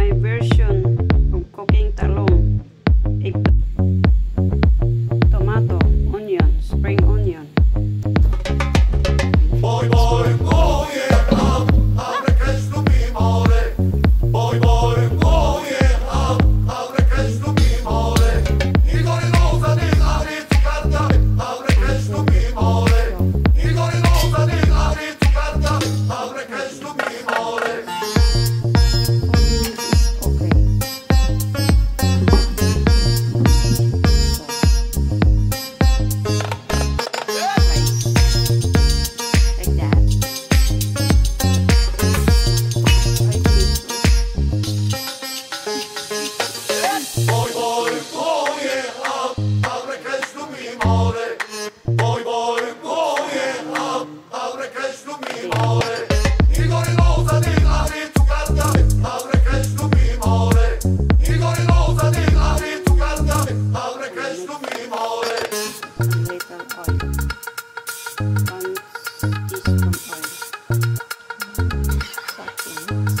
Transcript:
my version of cooking talon. complain. Sucking,